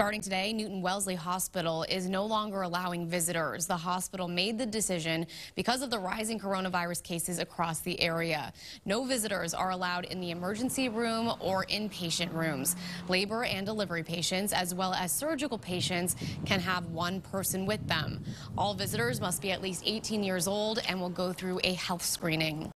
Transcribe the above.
Starting today, Newton Wellesley Hospital is no longer allowing visitors. The hospital made the decision because of the rising coronavirus cases across the area. No visitors are allowed in the emergency room or inpatient rooms. Labor and delivery patients, as well as surgical patients, can have one person with them. All visitors must be at least 18 years old and will go through a health screening.